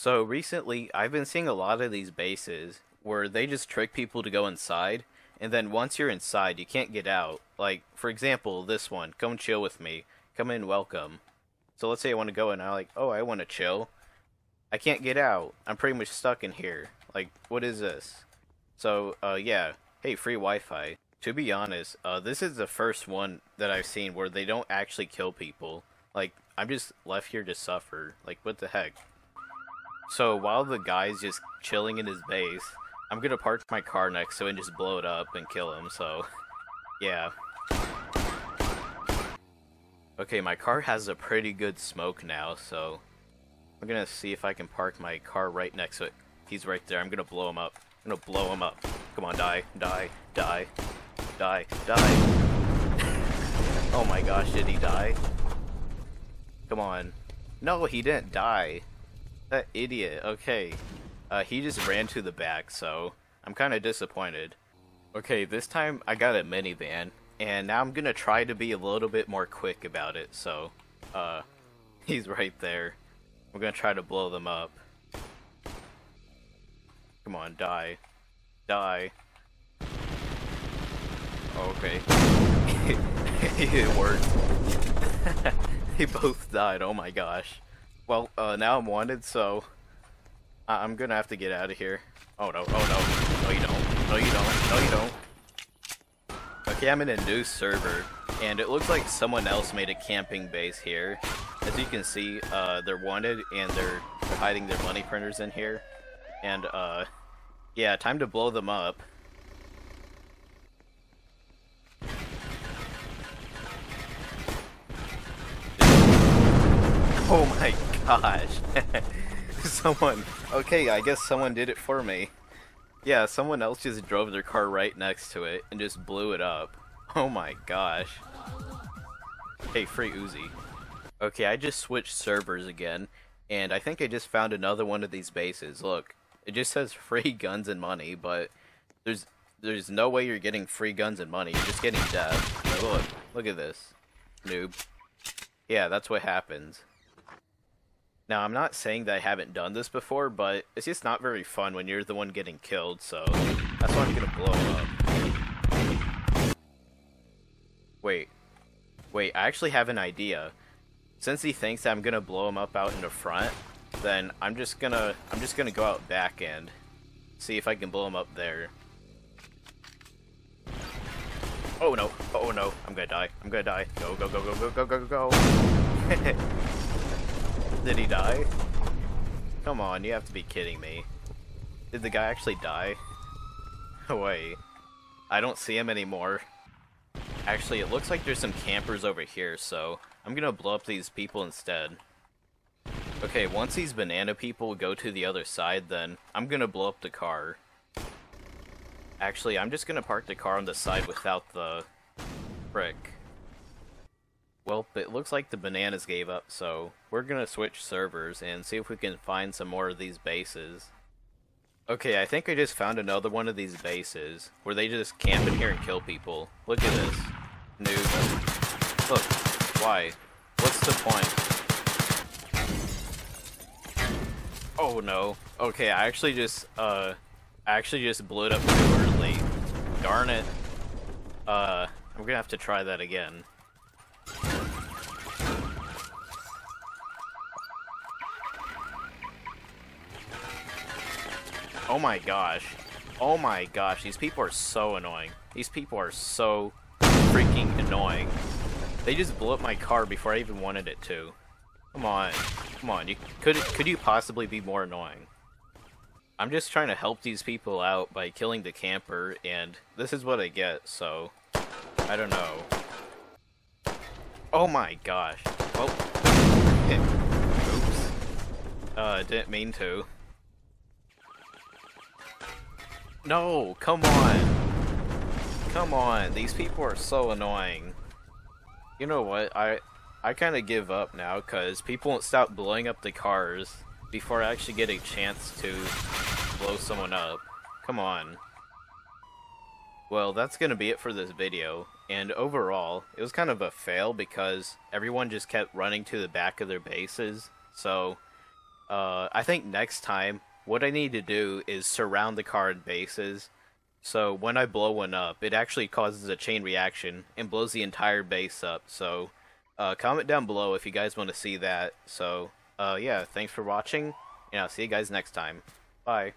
So recently, I've been seeing a lot of these bases where they just trick people to go inside, and then once you're inside, you can't get out. Like, for example, this one, come chill with me, come in, welcome. So let's say I want to go in, I'm like, oh, I want to chill. I can't get out. I'm pretty much stuck in here. Like, what is this? So, uh, yeah. Hey, free Wi-Fi. To be honest, uh, this is the first one that I've seen where they don't actually kill people. Like, I'm just left here to suffer. Like, what the heck? So while the guy's just chilling in his base, I'm gonna park my car next to it and just blow it up and kill him, so... Yeah. Okay, my car has a pretty good smoke now, so... I'm gonna see if I can park my car right next to it. He's right there, I'm gonna blow him up. I'm gonna blow him up. Come on, die, die, die, die, die. oh my gosh, did he die? Come on. No, he didn't die. That idiot. Okay. Uh, he just ran to the back, so I'm kind of disappointed. Okay, this time I got a minivan, and now I'm gonna try to be a little bit more quick about it, so, uh, he's right there. I'm gonna try to blow them up. Come on, die. Die. Okay. it worked. they both died, oh my gosh. Well, uh, now I'm wanted, so I I'm gonna have to get out of here. Oh no, oh no. No you don't. No you don't. No you don't. Okay, I'm in a new server, and it looks like someone else made a camping base here. As you can see, uh, they're wanted, and they're, hiding their money printers in here. And, uh, yeah, time to blow them up. Oh my gosh. someone... Okay, I guess someone did it for me. Yeah, someone else just drove their car right next to it and just blew it up. Oh my gosh. Hey, free Uzi. Okay, I just switched servers again, and I think I just found another one of these bases. Look, it just says free guns and money, but there's there's no way you're getting free guns and money. You're just getting death. Look, look at this. Noob. Yeah, that's what happens. Now, I'm not saying that I haven't done this before, but it's just not very fun when you're the one getting killed, so that's why I'm gonna blow up. Wait. Wait, I actually have an idea. Since he thinks I'm gonna blow him up out in the front, then I'm just gonna I'm just gonna go out back end. See if I can blow him up there. Oh no, oh no, I'm gonna die, I'm gonna die. Go, go, go, go, go, go, go, go. Did he die? Come on, you have to be kidding me. Did the guy actually die? Wait. I don't see him anymore. Actually, it looks like there's some campers over here, so I'm gonna blow up these people instead. Okay, once these banana people go to the other side, then I'm gonna blow up the car. Actually, I'm just gonna park the car on the side without the brick. Well, it looks like the bananas gave up, so we're gonna switch servers and see if we can find some more of these bases. Okay, I think I just found another one of these bases, where they just camp in here and kill people. Look at this. Noob. Look. Why? What's the point? Oh no. Okay, I actually just, uh, I actually just blew it up too early. Darn it. Uh, I'm gonna have to try that again. Oh my gosh. Oh my gosh, these people are so annoying. These people are so freaking annoying. They just blew up my car before I even wanted it to. Come on. Come on, you could could you possibly be more annoying? I'm just trying to help these people out by killing the camper, and this is what I get, so... I don't know. Oh my gosh. Oh. Oops. Uh, didn't mean to. No, come on. Come on, these people are so annoying. You know what, I I kind of give up now, because people won't stop blowing up the cars before I actually get a chance to blow someone up. Come on. Well, that's going to be it for this video, and overall, it was kind of a fail because everyone just kept running to the back of their bases, so Uh, I think next time, what I need to do is surround the card bases. So when I blow one up, it actually causes a chain reaction and blows the entire base up. So uh, comment down below if you guys want to see that. So uh, yeah, thanks for watching, and I'll see you guys next time. Bye.